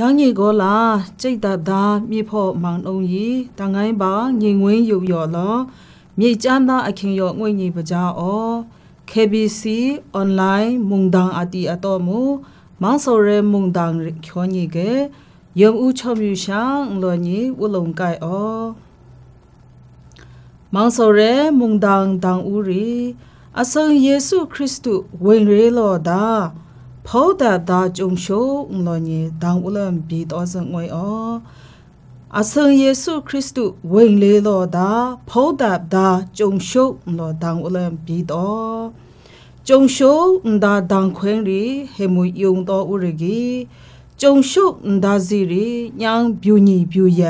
ယောင်းကြီးကိုလာจิตတသာမြေဖို့မောင်လုံးကြီးတန်ငိုင်းပါငင်ငွင်းယူရော်လောမြေချမ်းသာအခင်းရောငွေညီပကြောအော KBC online မုန်ဒန်အတီအတော်မူမောင်စောရဲမုန်ဒန်ချောညီကယုံဦးချောမြူရှာလောညီ ဝလုံကိုင်အောမောင်စောရဲမုန်ဒန်တန်ဦးရီအစံယေရှုခရစ်တုဝင်ရဲလောတာဖောဒတာကြုံရှုံလောညီတန်ဦးလံဘီတော်စငွေအောအစံယေရှုခရစ်တုဝင်လေလောတာဖောဒတာကြုံရှုံလောတန်ဦးလံဘီတော်ကြုံရှုံဒါဒန်ခွင်းရီဟေမူယုံတော်ဦးရကြီးကြုံရှုံဒါစီရီညောင်ပြူညီပြူရ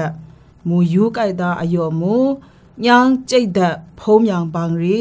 မူယူကြိုက်တာအယောမူညောင်ကြိတ်တဲ့ဖုံးမြောင်ပန်းရီ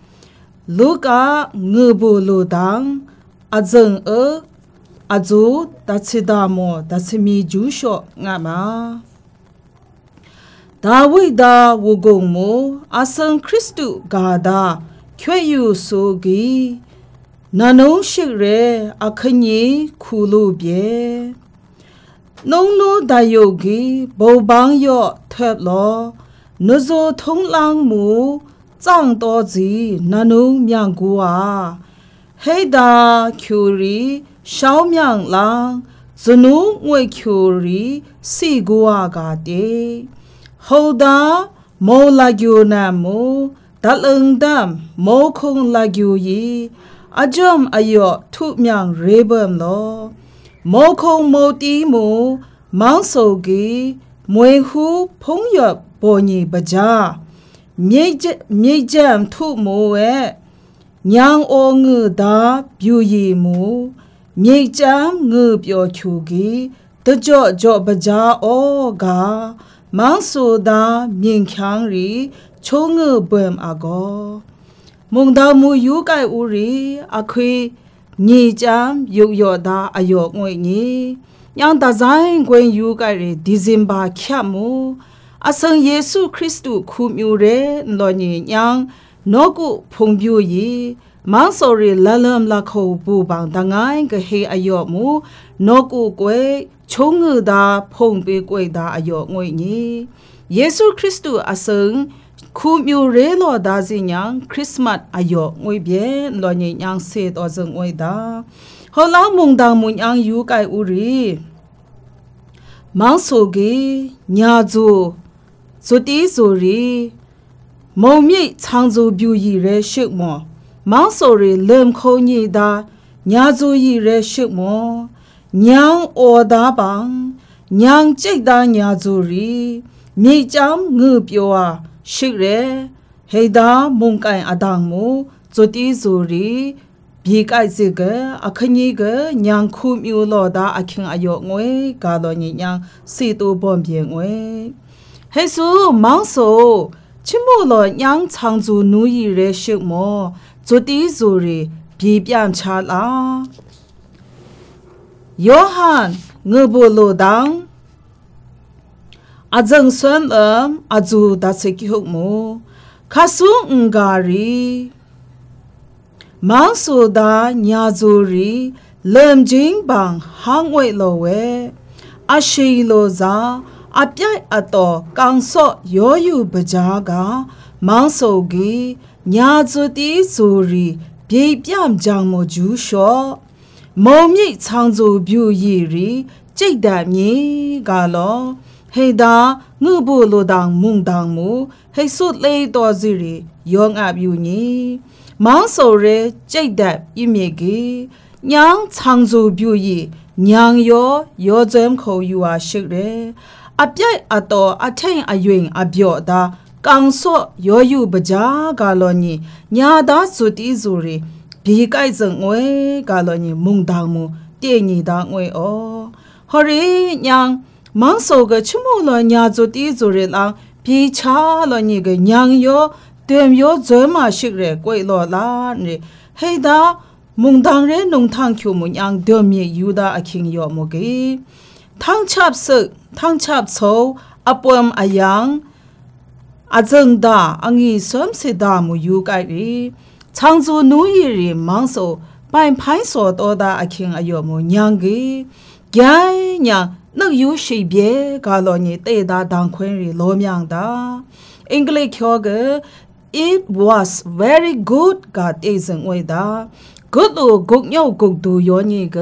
ဝိဒါဝဂုံမောအစံခရစ်တုဂါဒါချွေယူဆိုဂီနနုံရှိရဲအခညေခူလူပြေနုံနိုဒါယုဂီ ကြောင့်တော်စီနနုံမြန်ကိုဟာဟေဒါကျူရီရှောင်းမြန်လာဇနုငွေကျူရီစီကိုဟာကတေဟောဒါမောလာကျူနာမူဒလန်ဒမ်မောခုံလာကျူယီအဂျုံအယောထုမြန်ရေဘမ်လောမောခုံမောတီမူမောင်ဆိုကီမွေခုဖုံးရပေါ်ညီပကြား မြိတ်မြိတ်ကြံထုမိုးဝဲညောင်အိုငឺသာပြူရီမူမြိတ်ကြံငឺပြောချူကီတကြော့ကြော့ပကြားဩကမောင်ဆိုသာမြင်ချန်းရီချုံငឺဘွမ်အကောမုံတော်မူယူကိုက်ဦးရီအခွေညီချမ်းရုပ်ရော်သာအယောငွေညီညောင်တဇိုင်းကွင်ယူကိုက်ရီဒီဇင်ဘာချတ်မူ အစံယေရှုခရစ်တုခုမြူရဲလောညညံနောကုဖုံပြူယီမောင်စောရီလလမ်လခုပူပန်တငိုင်းကဟေအယောမူနောကုကွေချုံငឺတာဖုံပေးကွေတာအယောငွေညီယေရှုခရစ်တုအစံခုမြူရဲလောဒါစီညာခရစ်စမတ်အယောငွေပြေလောညညံစေတော်စံငွေတာဟောလောင်းမုန်တောင်မွန်အန်ယူကိုင်ဦးရီမောင်ဆိုဂီညာဇူ ဇိုတီဆိုရီမုံမြိတ်ချောင်းစုပြူရီရဲရှုမောမောင်ဆိုရီလမ်ခုံညိတာညာစုရီရဲရှုမောညောင်းအော်သားပံညောင်ကြိတ်သားညာစုရီမြိတ်ချောင်းငှပြောဟာရှုရဲဟေဒါမုံကန်အဒေါင်မူဇိုတီဆိုရီပြေကైစေကအခင်းကြီးကညံခုမျိုးလော်တာအခင်းအယောငွေကာတော်ညံစီတူပွန်ပြေငွေ ဟဲဆိုမောင်ဆိုချစ်မို့လို့ညောင်ချောင်စုနူရီရဲရှုမောဇိုတီဆိုရီပြေပြန့်ချလာယောဟန်ငဘလိုဒေါန်အဇန်ဆွမ်အဇူဒါစကိဟုတ်မောခါဆူင္ဂါရီမောင်ဆိုတာညာဇူရီလမ်ဂျင်းဘန်ဟန်ဝဲလိုဝဲအရှိလိုဇာ အပြိုက်အတော်ကောင်စော့ရောယူပကြားကမောင်းဆိုကီညာဇူတီဇူရီပြေပြမ်ကြောင်မဂျူးလျှော့မုံမြိတ်ချောင်းဇူပြူရီရီကြိတ်တမြေကလောဟေဒါငုဘူးလိုတောင်မုန်တောင်မူဟိဆုလေးတော်စီရီယောငါပြူညီမောင်းဆိုရဲကြိတ်တပြမြေကီညောင်းချောင်းဇူပြူရီညံယောယောဇမ်ခေါ်ယူအားရှိရဲ အပြိုက်အတော်အထိန်အယွင်အပြော့သာကောင်စော့ရောယူပကြားကလောညညာသာစုတီဇူရီဘီကိုက်စငွေကလောညမုန်တောင်မူတည်ညီတာငွေဩဟောရီညာမောင်စောကချမိုလညာဇိုတီဇိုရလန်ပြေချာလညေကညံယောတေမျိုးဇွဲမရှိရဲကိုလောလာနေဟေဒါမုန်တန်ရဲနုံထန်ကျူမညံဒိုမြေယူဒါအခင်းယောမကေ ထန်းချပ်စထန်းချပ်ဆိုအပွမ်အယံအဇန်ဒါအငီဆွမ်စေဒါမူယူကိုက်ရီချောင်းဇူနူးရီရီမောင်ဆိုပိုင်ဖိုင်းစောတော်ဒါအခင်းအယောမညံကေကြိုင်ညာနှုတ်ယူရှိပြေကာလောညေတေတာဒန်ခွင်းရီလောမြန်းတာအင်္ဂလိပ်ခေါ်က it was very good ကတေးစံ ဝေတာ good လို့ဂုတ်ညောက်ဂုတ်တူယောညေက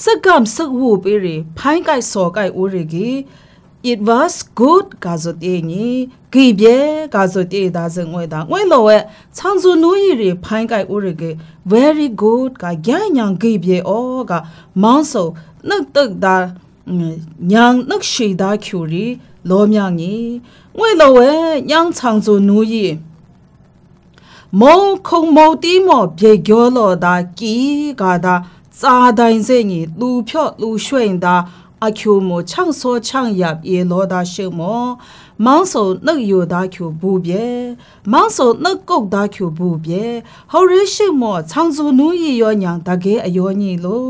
စကမ်စဝူပေရီဖိုင်းကိုက်စောကိုက်ဦးရီကီ it was good ကဇတေးနီဂိပြေကဇတေးဒါစံဝေတာငွေလောဝဲချောင်းစုနူးရီဖိုင်းကိုက်ဦးရီက very good ကကြညာဂိပြေဩကမောင်းဆိုနှုတ် tức da မုံခုံမုံတီးမော်ပြေကျော်တော်သာကီကာသာစာတိုင်းစင်ကြီးသူဖြော့သူရွှင်သာအချိုမောချန့်စောချန့်ရပြေတော်သာရှုံမောမောင်စုံနှုတ်ယောသားချိုဘူပြေမောင်စုံနှုတ်ကုတ်သားချိုဘူပြေဟော်ရီရှိမောချောင်းစုံနူးရီရောညာတကဲအယောညီလို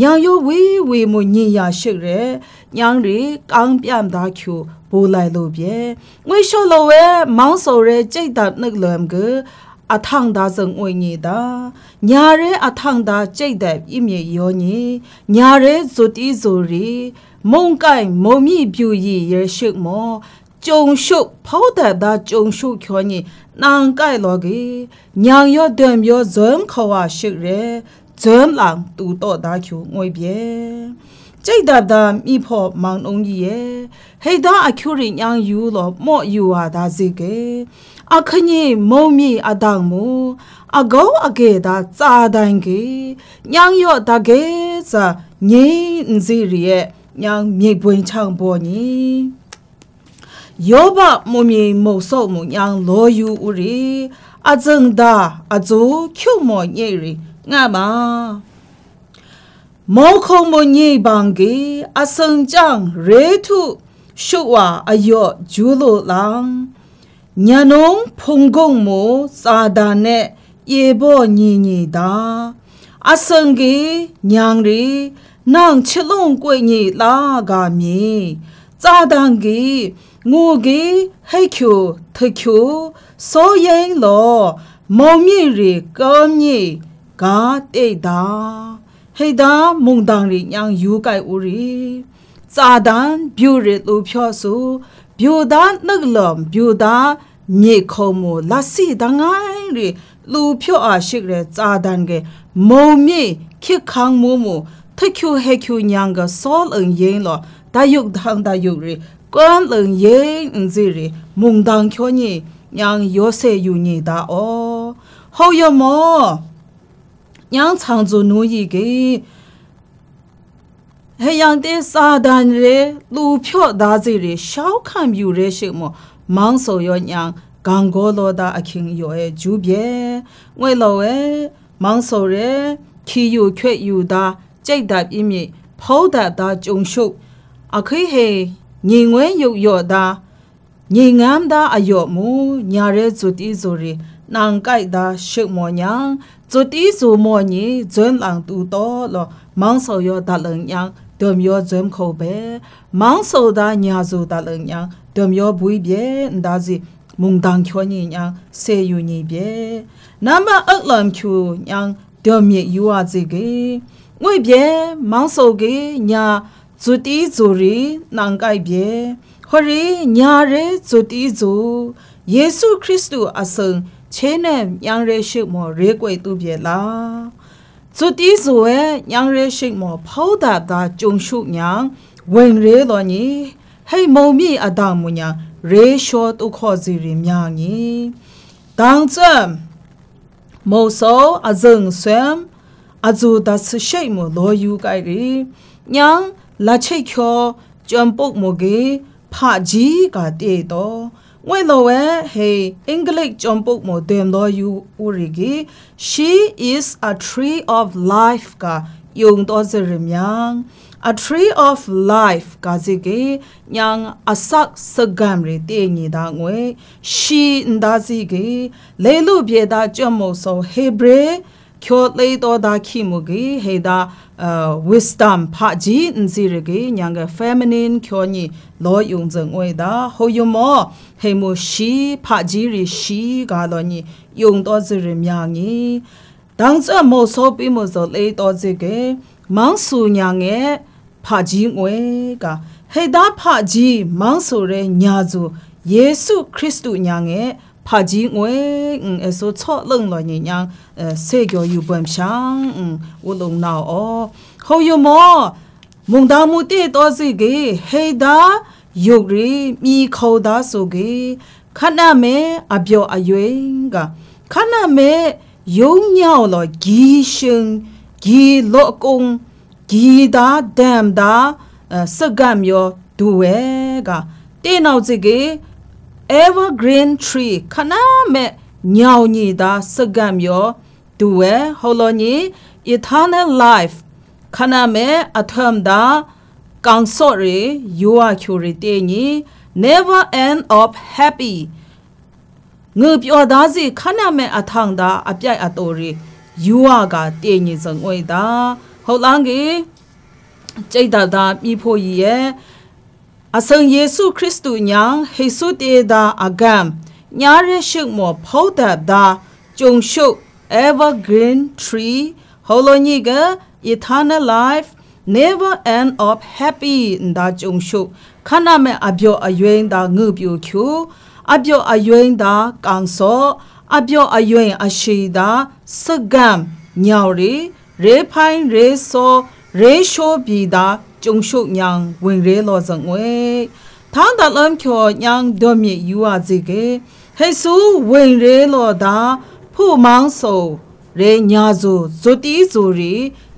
ညာယောဝေးဝေမညင်ရရှိရဲညောင်ရီကောင်းပြန့်သားချိုဘိုးလိုက်လို့ပြေငွေရှော်လိုဝဲမောင်စုံရဲကြိတ်တာနှုတ်လွမ်က အထောင်သာစုံဝိနေတာညာရဲအထောင်သာကြိတ်တဲ့ပြည့်မြေယောညီညာရဲဇုတိဇိုရီမုံကိုင်မုံမြပြူရီရရှိမောကြုံရှုဖောက်တဲ့သာကြုံရှုချောညီနန်ကိုင်လောကေညာရောဒံရောဇွမ်ခဝါရှိရဲဇွမ်လောင်တူတော့တာချူငွေပြေကြိတ်တာတာမိဖို့မောင်အောင်ကြီးရဲ့ဟိတ်သားအကျူရင်ညံယူလို့မော့ယူဟာဒါစီကေ အခညေမုံမီအတောင်မူအကောအကေတာစာတိုင်ကေညံရော့တကေစာငင်းစီရဲ့ညံမြေပွင့်ချောင်းပေါ်ညီယောဘမုံမီမုံဆော့မူညံလောယူဥရီအဇန်ဒါအဇိုချုံမောညေရီငါပါမောခုံမညေဘန်ကေအစံကြံရေထုရှုဝါအယောဂျူလိုလောင် ညာနုံဖုန်ကုံမိုစာဒါနဲ့ယေဘောညီညီတာအစံကြီးညံရီနောင်ချလုံကွေညီလာကမီစာဒန်ကြီးငိုကြီးဟိတ်ကျူထကျူဆိုရင်လောမောင်မြင့်ရီကောမြင့်ကာတိတ်တာဟိတ်တာမုံတန်ရီညံယူကိုက်ဦးရီစာဒန်ဗျူရီလူဖြောဆူ ဘျူဒါနဂလမ်ဘျူဒါမြေခုံမလာစီဒငိုင်းရီလူဖြောအားရှိရဲဇာဒန်ကမုံမြေခိခန်းမူမူထကျူဟေကျူညံကဆောလန်ရင်လောဒါယုတ်ဒန်ဒါယုတ်ရီကွမ်လန်ရင်အင်ဇီရီမုန်ဒန်ချောညီညံယောဆေယူညီဒါအောဟောယမောညံချောင်းဇူနူယီကေ ဟေယန်တေစာဒန်ရေလူဖြော့သားစီရေရှောက်ခံပြူရဲရှိမောမောင်ဆိုယောညံဂန်ဂောလောဒါအခင်းယောအဲဂျူးပြေငွေလောအဲမောင်ဆိုရဲခီယူခွဲ့ယူတာကြိတ်တာပြင်းမြေဖောက်တာတာကြုံရှုပ်အခိဟေညီငွေရုပ်ယောတာညီငမ်းတာအယောမူညာရဲဇူတီဇိုရီနန်ကိုက်တာရှုမောညာဇူတီဇူမောညီဇွန်းလန်တူတော်လောမောင်ဆိုယောဒါလန်ညာ ဒုံယောဇွမ်ခိုပဲမောင်ဆိုတာညာဇူဒါလန်ညာဒမ်ယောဘူဘယေဒါဇီမုန်တန်ချောညညာဆေယူညဘယေနမအက်လမ်ချူညာဒမ်ယေယူအဇီကေငွေဘယေမောင်ဆိုကေညာဇူတီဇူရီနန်ကိုက်ဘယေဟောရီညာရဲဇူတီဇူယေရှုခရစ်တုအစံချေနဲ့ညံရဲရှိမောရဲကွေတူပြေလာ ဇူတီဇူရဲ့ညံရဲရှိမောဖောက်တာတာကြုံရှုညာဝင်ရဲတော်ညီဟိမုံမြအတောင်မညာရေရှောတုခောစီရီမြငီတောင်ကျမ်မောဆောအဇုံဆွမ်အဇူဒတ်ရှိမလောယူကိုင်ရီညံလာချိတ်ခောကြွမ်ပုတ်မကေဖာကြီးကတေတော့ ဝဲလောဝဲဟေအင်္ဂလိပ်ကြုံပုတ်မဒမ်လောယူဦးရီဂီ she is a tree of life ကယုံတော်စရမြန်း a tree of life ကစီကေညံအဆက်စဂမ်ရီတေညီတာငွေရှီန်ဒါစီကေလေလူပြေတာကြွမို့ဆိုဟေ ခ ्यो လေတော့ဒါခိမူဂီဟေဒါဝစ်စတမ်ဖာဂျီအန်စီရဂီညံကဖမနင်ခ ्यो ညီလောယုံဇင်ဝေဒါဟိုယမောဟေမိုရှိဖာဂျီရီရှိကာလောညီယုံတော့စရမြာငီဒန်းစမောဆောပိမောဇောလေတော့စီကေမောင်ဆူညာငဲဖာဂျီငွေကဟေဒါဖာဂျီမောင်ဆိုရဲညာစုယေရှုခရစ်တုညာငဲ ယ်ဖာကြီးငွေအဆိုချော့လုံလောညညာဆေကျော်ယူပွမ်ရှန်ဝလုံနာအောဟောယမောမုန်ဒါမူတေတော်စီကေဟေဒါယုတ်ရီမိခေါ်ဒါဆိုကေခဏမဲအပြောအယွေကခဏမဲယုံညောက်လောဂီရှင်ဂီလောကုံဂီတာဒမ်တာစကမ်ယောဒူဝဲကတေနောက်စီကေ evergreen tree ခနာမဲ့ညောင်ညီတာစကမ်ယောဒူဝဲဟောလောညီ eternal life ခနာမဲ့အထမ်တာကောင်စော့ရီယူအကျူရီတေညီ never end of happy ငើပြောသားစီခနာမဲ့အထောင်တာအပြိုက်အတော်ရီယူအကတေညီစံငွေတာဟုတ်လားကြီးကျိတ်တာသာမိဖို့ရရဲ့ အစံယေရှုခရစ်တုညာဟေဆုတေဒါအဂမ်ညာရရှိမောဖောဒဒါကျုံရှု evergreen tree ဟောလိုညိက eternal life never end of happy ဒါကျုံရှုခဏမဲ့အပြောအယွင်းဒါငုပြူချူအပြောအယွင်းဒါကောင်စောအပြောအယွင်းအရှိဒါစကမ်ညော်ရီရေဖိုင်းရေဆိုရေရှိုးပြီတာကျုံရှုညံဝင်ရဲလောစငွေထောင်းတလမ်ချောညံဒိုမြေယူအစီကေဟေဆူဝင်ရဲလောတာဖူမောင်းဆိုရေညာဇူဇူတီဇူရီ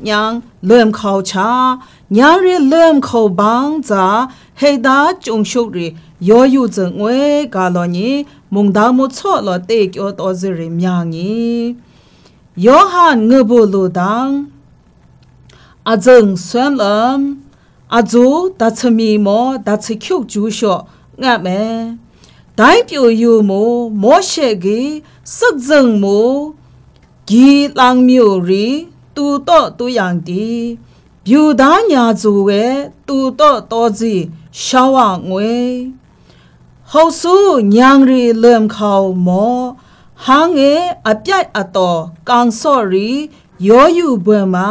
ညံလွမ်ခေါချာညာရီလွမ်ခေါဘန်းဇာဟေဒါကျုံရှုရီယောယူဇငွေကာလောညီမုန်ဒါမချောလောတေကျော်တော်စရီမြာငီယောဟန်ငဘလူဒန်းအဇုံဆွမ်လမ် အဇူတချမီမောတချခုကျူရှော့ငတ်မဲဒိုင်းပြူယူမိုမောရှေဂီစုတ်ဇုံမိုဂီလောင်မျိုးရီတူတော့တူយ៉ាងတီဗျူသားညာဇူဝဲတူတော့တော်စီရှောင်းဝငွေဟောဆူညံရီလမ်ခေါမောဟာငေအပြိုက်အတော်ကန်ဆော့ရီယောယူဘွဲမှာ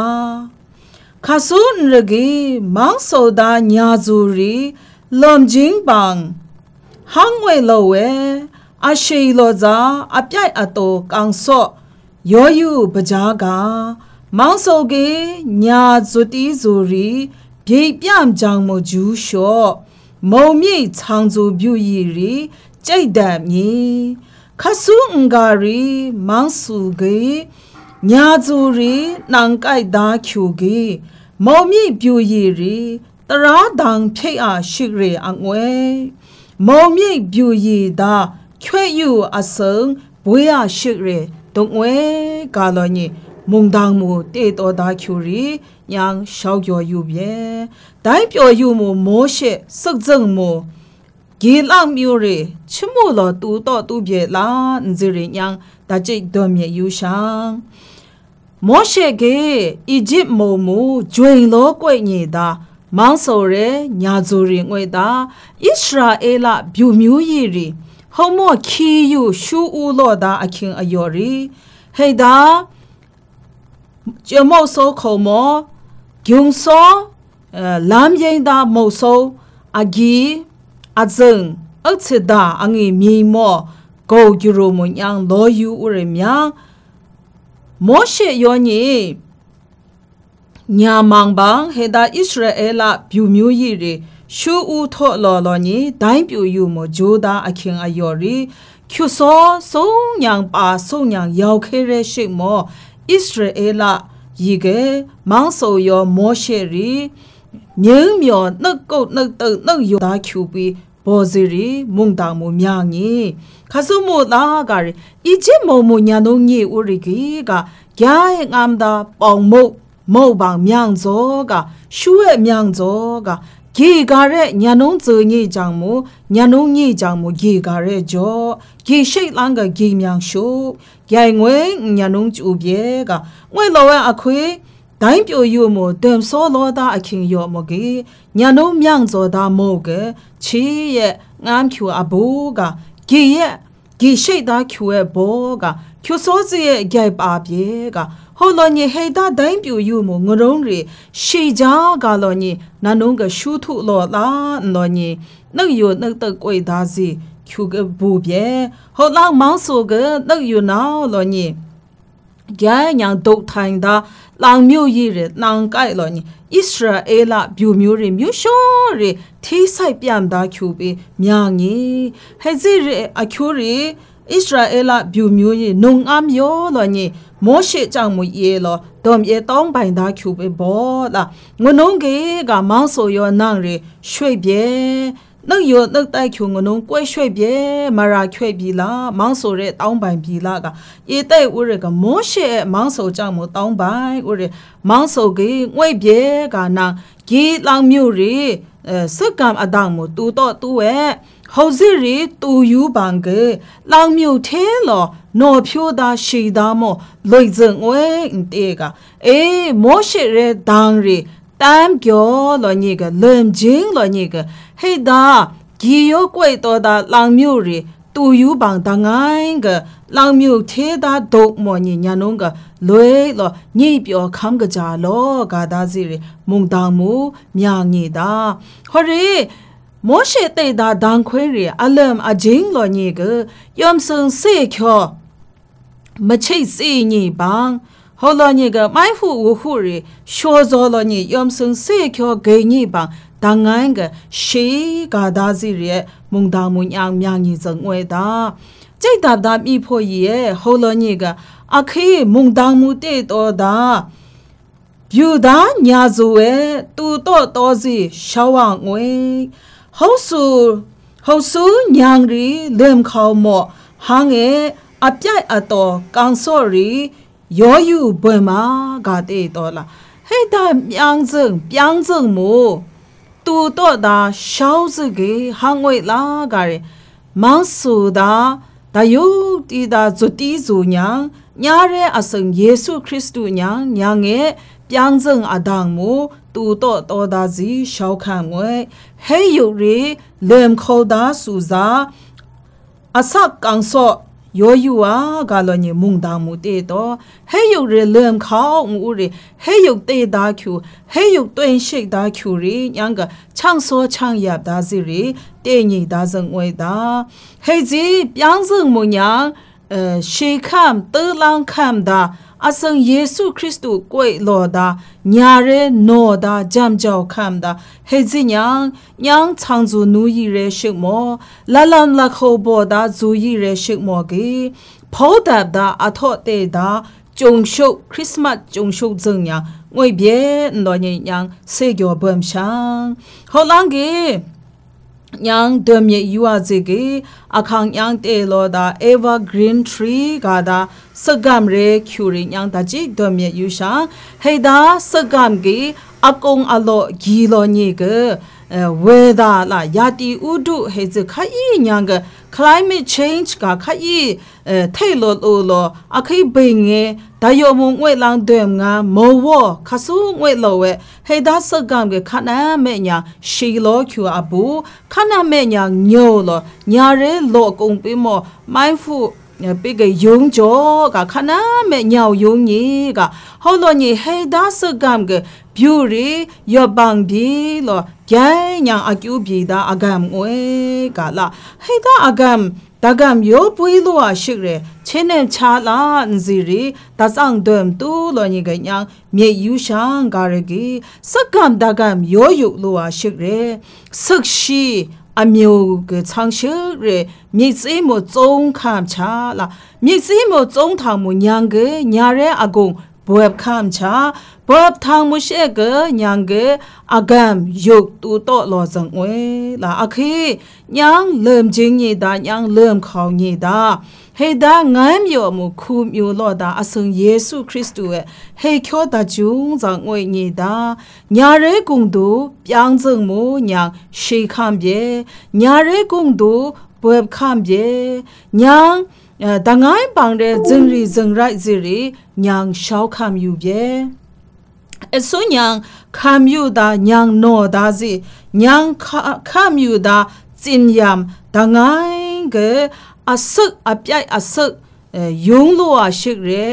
ခါဆုန်ရဂီမောင်ဆိုဒါညာဇူရီလွန်ဂျင်းဘန်ဟန်ဝဲလောဝဲအရှိလောဇာအပြိုက်အတော်ကန်ဆော့ယောယူပကြားကမောင်ဆိုကေညာဇူတီဇူရီပြေပြမ်ကြောင်မကျူးလျှော့မုံမြိတ်ချောင်ဇူပြူရီရီကြိတ်တမ်မီခဆုအင်္ဂါရီမောင်စုကေညာဇူရီနန်ကိုက်ဒါချူကေ မောင်မြိပြူရီရီတရာဒံဖိတ်အားရှိရေအငွေမောင်မြိပြူရီဒါချွဲ့ယူအစံဘွေးအားရှိရေတုံငွေကာလောညီမုံဒံမူတေတော်ဒါချူရီညံရှောက်ကျော်ယူပြေဒိုင်းပျော်ယူမူမောရှေစုတ်စုံမူဂီလောက်မျိုးရီချမှုလောတူတော့တူပြေလာအန်ဇရီညံဒါจิตတော်မြေယူရှံ မောရှေကေအီဂျစ်မုံမူဂျွိန်လောကွိညေတာမောင်းဆိုရဲညာဇူရီငွေတာဣသရာအေလဗျူမျိုးရီရီဟောမောခီယူရှူဦးလောတာအခင်အယော်ရီဟေတာကျမောဆိုခုံမောဂုံစောလမ်းရင်တာမောဆိုအဂီအဇင်အချဒါအငေမြေမောကိုဂျူရိုမွန်ယန်လောယူဥရမြ မောရှေယောညေညာမန်ဘန်ဟေဒါဣသရေလဗျူမျိုးရီရီရှူဦးထော့လော်လော်ညေဒိုင်းပြူယူမဂျိုဒါအခင်အယော်ရီကျူစောဆုံညံပါဆုံညံရောက်ခဲရဲရှိမောဣသရေလရီကေမောင်ဆိုယောမောရှေရီမြင်းမြော်နှုတ်ကုတ်နှုတ်တုတ်နှုတ်ယောဒါကျူပြီး ဘောဇီရီမုန်တောင်မူမြငီခဆုမိုလာကရီအီဂျစ်မုံမညာနုံညေဥရိကီကဂျာငမ်ဒါပေါင်မုတ်မောဘမြန်ဇောကရှုရဲ့မြန်ဇောကဂေဂါရဲ့ညာနုံးဇေညေကြောင့်မညာနုံးညေကြောင့်မဂေဂါရဲ့ကြောဂေရှိတ်လန်းကဂေမြန်ရှုဂိုင်ငွေညာနုံးကျူပြေကငွေလောအခွေ ဒိုင်းပြိုယူမတမ်စောလောတာအခင်းယောမကေညာနုံးမြန်ဇောတာမောကချီရဲ့ငမ်းဖြူအဘူကဂေရဲ့ဂေရှိတ်သားဖြူရဲ့ဘောကဖြူစောစီရဲ့ဂိုင်ပါပြေကဟောလောညေဟေတာဒိုင်းပြူယူမငရုံးရီရှေကြကလောညေနနုံးကရှုထုလောလာလောညေနှုတ်ယနှုတ်တကွေသားစီဖြူကဘူပြေဟောလောင်မောင်းဆိုကနှုတ်ယနောက်လောညေကြညာဒုတ်ထိုင်တာ လောင်မြို့ရည်ရနောင်ကိုက်လောညေဣသရာအေလဗျူမျိုးရီမြို့ရှောရီထီးဆိုင်ပြန်တာဖြူပြီးမြောင်ကြီးဟဲ့စီရီအကျူရီဣသရာအေလဗျူမျိုးရီနုံအမျိုးလောညေမောရှေကြောင့်မယေလောဒုံယေတောင်းပိုင်သားကျူပဲဘောလာငုံနုံကေကမောင်းဆိုယောနန်ရီရွှေပြေ နှုတ်ယောနှုတ်တိုက်ကျုံငုံကွဲရွှေပြေမရာချွေပြီလားမောင်းဆိုတဲ့တောင်းပိုင်ပြီလားကဧတဲ့ဥရကမောရှေမောင်းဆိုကြောင့်မတောင်းပိုင်ဥရမောင်းဆိုကေငွေပြေကနာဂီလောင်မျိုးရီစကံအဒေါမတူတော့တူဝဲဟောစီရီတူယူဘန်ကေလောင်မြူထဲလောနော်ဖြိုးသားရှီသားမောလွိဇင်ဝဲတေကအေမောရှိရဲဒန်းရီတမ်ကျော်လောညေကလွန်ချင်းလောညေက ဟေဒါဂီယောကွေတော်သားလောင်မြူရီတူယူဘန်တငိုင်းကလောင်မြူသေးသားဒုတ်မော်ညညာနုံးကလွဲလောညိပြောခမ်ကကြလောဂါဒါစီရီမုန်တောင်မူမြာငေတာဟောရီမောရှေတေဒါဒန်ခွေရီအလမ်အဂျင်းလောညေကယမ်ဆုံစေချောမချိတ်စီညိပန်းဟောလောညေကမိုင်ဖူဝခုရီရှောဇောလောညေယမ်ဆုံစေချောဂေညိပန်း တန်ငိုင်းကရှေဂါဒါစီရီမုန်တောင်မူညောင်မြာငီဇငွေတာကျိတ်တာဒါမိဖို့ရဲ့ဟောလောညေကအခေမုန်တောင်မူတေတော်တာပြူသားညာဇူရဲ့တူတော့တော်စီရှောင်းဝငွေဟောဆူဟောဆူညံရီလမ်ခေါမောဟာငေအပြိုက်အတော်ကန်ဆော်ရီယောယူဘွေမာဂါတေတော်လာဟေတာမြန်စံပြန်စံမူ တူတော့တာရှောင်းစကေဟာငွေလာဂါရမောင်ဆူတာဒါယုတီတာဇူတီဇူညာညာရဲအစံယေရှုခရစ်တုညာညာငယ်ပြန်စံအဒန်းမူတူတော့တော်သားစီရှောက်ခံငွေဟဲယုရီလေမ်ခေါ်ဒါစူဇာအစက်ကန်ဆော့ ယောယူဝါကလောညမုန်တာမူတေတော့ဟဲယုရလမ်ခေါမူရီဟဲယုတေဒါကျူဟဲယုတွင်ရှိဒါကျူရီညံကချောင်းစောချောင်းရဒါစီရီတေညိဒါဇငွေတာဟဲဂျီပြောင်းစံမူညာ ရှေခမ်တေလန်ခမ်ဒါအစံယေရှုခရစ်တုကိုယ်လောဒါညာရဲနောဒါဂျမ်ကြောက်ခမ်ဒါဟေဇိညာညောင်ချောင်ဇူနူယီရဲရှိမောလလမ်လခိုဘောဒါဇူယီရဲရှိမောကေဖောဒဒါအထော့တေ ဒါကျုံရှုခရစ်စမတ်ကျုံရှုဇုံညာငွေပြေနော်ညညံစေကျော်ဘမ်ရှန်ဟောလန်ကေညံဒမ်ယေယူအဇေကေအခန်းညံတေလောဒါ evergreen tree ဂါဒါစဂမ်ရေကျူရီညံတจิဒမ်ယေယူရှာဟေဒါစဂမ် ကေအကုံအလောဂီလောညေကေဝေဒာလာယာတီဥဒုဟေဇခိုင်ညံက climate change ကခိုင်ထေလောလောလောအခိဘိငေဒါယောမငွေလောင်တယ်ငါမောဝခဆူငွေလောဝဲဟေဒါစကံကခနာမေညာရှီလောကျူအဘူခနာမေညာညိုလောညာရဲလောကုံပိမောမိုင်းဖူ ပိကယုံကြောကခနာမေညောင်ယုံကြီးကဟောလို့ညဟေဒါစကံကဗျူရီယောဘန်ဒီလောကျိညာအကျူပြီဒါအကံငွေကလာဟေဒါအကံဒါကံယောပွေးလို့အရှိရဲချင်းနဲ့ချာလာန်စီရီဒါဆောင်ဒမ်တူလို့ညကညာမြေယူရှန်ဂါရဂီစကံဒါကံယောယုလို့အရှိရဲဆက်ရှိ အမျိုးကချောင်ရှရမြိတ်စေးမစုံခမ်ချာလာမြိတ်စေးမစုံထောင်မညံကညာရဲအကုံဘွယ်ခမ်ချာဘွယ်ထောင်မရှေကညံကအဂမ်ယုတ်တူတော့လောစံဝဲလာအခေညံလမ်ချင်းညေတာညံလမ်ခေါညေတာ အဆုံယေရှုခရစ်တုရဲ့ဟေခောတာဂျုံဇောင်းငွေညီတာညာရဲကုံတူပြောင်းစုံမူညာရှေခံပြေညာရဲကုံတူဘွယ်ခံပြေညာတငိုင်းပန်တဲ့ဇင်ရီဇင်ရိုက်ဇီရီညာရှောက်ခံယူပြေအစွညာခံယူတာညာနောတာစီညာခံယူတာစင်ယမ်တငိုင်းက အဆုတ်အပြိုက်အဆုတ်ယုံလို့ဟာရှိရဲ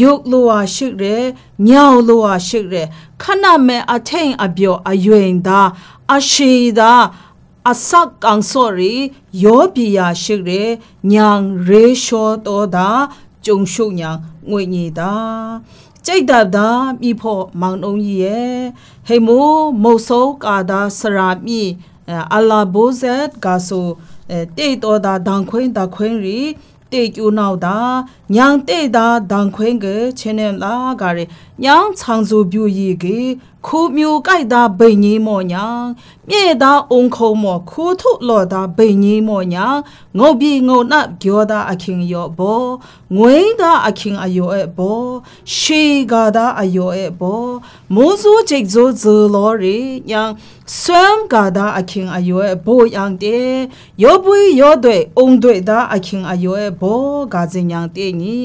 ယုတ်လို့ဟာရှိရဲညောင်လို့ဟာရှိရဲခဏမဲ့အထိန်အပြောအယွင်သာအရှိသာအစက်ကောင်စောရီယောပြာရှိရဲညံရေရှောတော်သာကျုံရှုံညံငွေညေသာကျိတ်တပ်သာမိဖို့မောင်နှုံးကြီးရဲ့ဟိမိုးမုတ်ဆိုးကာသာစရာမိအလာဘိုဇက်ကာဆို တေတော်တာဒန်ခွင်းတခွင်းရီတေကျူနောက်တာညံတေတာဒန်ခွင်းကချင်းနေလာကရ ညံချောင်စုပြူရီကခုမျိုးကြိုက်တာဗိညင်းမော်ညာမြေတာအုံခုံမော်ခိုးထုလော်တာဗိညင်းမော်ညာငုတ်ပြီငုတ်နပ်ပြောတာအခင်ရောဘောငွေတာအခင်အယောအဲဘောရှေကတာအယောအဲဘောမိုးစုချိတ်ဇိုဇလော်ရီညာဆွမ်ကတာအခင်အယောအဲဘောယန်တေယောပွေယောတွေအုံတွေတာအခင်အယောအဲဘောဂါစင်ညာတေညီ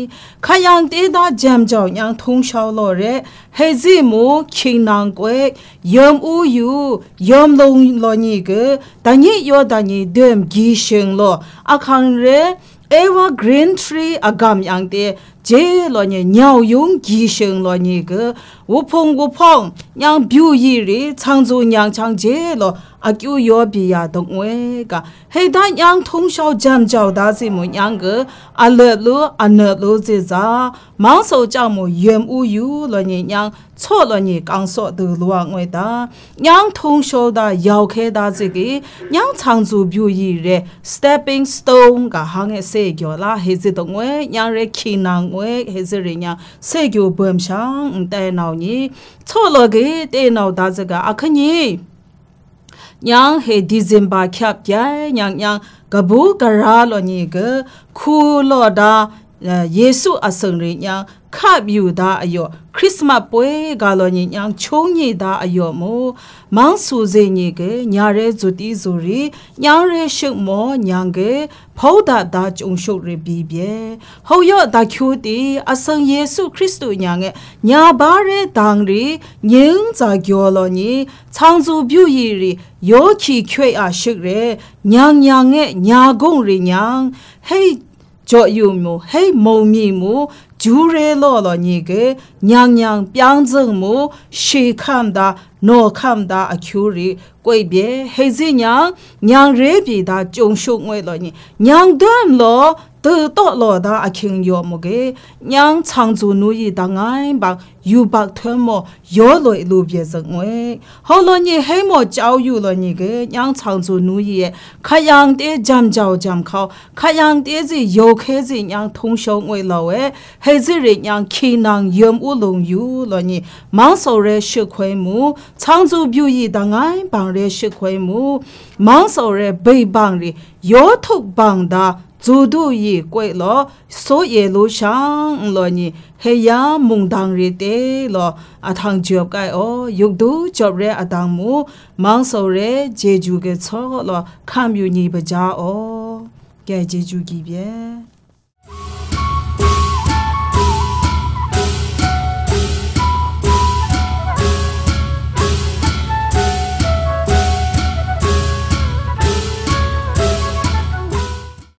ခယံတေတာဂျမ်ကြောင့်ညာထုံးရှောက်လော်ရဲ re hezi mo king nang kwe yom u yu yom long lo ni ge dani yo dani dem gi sheng lo akhang re evergreen tree agam yang de 제 로니 냐용 기셴 로니 그 우퐁 우퐁 냥 뷰이리 창조 양창 제로 아규 요비야 동웨가 헤다 양 통쇼 잠자오다지 뭐 양그 알르루 안르루 제자 망소 자모 염우유 로니 양 초로니 강소 드루와 웨다 양 통쇼다 야오케다 지기 양 창조 뷰이레 스테핑 스톤가 항에 세겨라 헤지 동웨 양레 키낭မွေဟေဇရိညာစေကျိုဘွမ်ရှောင်းတဲနောင်ကြီးချော်လကေတဲနောင်ဒါစကအခညေညောင်ဟေဒီဇင်ဘာခပ်ကြညောင်ညောင်ကဘူကရာလောညီကခူလောဒါယေစုအစံရိညာခပ်ယူတာအယောခရစ်စမတ်ပွဲကလောညညာချုံညိတာအယောမိုမောင်ဆူစေညေကညာရဲဇူတီဇူရီညာရဲရှုမောညာကဖောဒတာကြုံရှုရပြီပြေဟောယောတာကျူတီအစံယေရှုခရစ်တုညာငဲညာဘာရဲတန်ရီညင်းစာကျော်လောညေချောင်းစုပြုရီရီယောချီခွေအရှိရဲညာညာငဲညာကုံရီညာဟေးကြော့ယူမိုဟေးမုံမီမို ဂျူရဲလောလောညီကေညံညံပြောင်းစုံမိုရှေခမ်ဒါနောခမ်ဒါအကျူရီကွိပြေဟေဇီညာ တတော်လော်ဒါအခင်ယောမကေညံချောင်ဇူနူရီတငိုင်းဘယူဘတ်ထွမယောလွေလူပြေစငွေဟောလောညဟဲမောကြောက်ယူလောညကေညံချောင်ဇူနူရီခယံတေဂျမ်ကြောက်ဂျမ်ခေါခယံတေစီယောခဲစီညံထုံရှုံငွေလောဝဲဟဲစီရီညံခီနန်ယမ်ဥလုံယူလောညမောင်စောရဲရှုခွေမူချောင်ဇူပြူရီတငိုင်းဘန်ရဲရှုခွေမူမောင်စောရဲဘေးဘန်ရီယောထုတ်ဘန်ဒါ 祖都一贵了，所以路上了你黑呀蒙当日的了，阿汤脚盖哦，有都脚热阿当木，忙手热解住个错了，看有你不加哦，该解住几遍。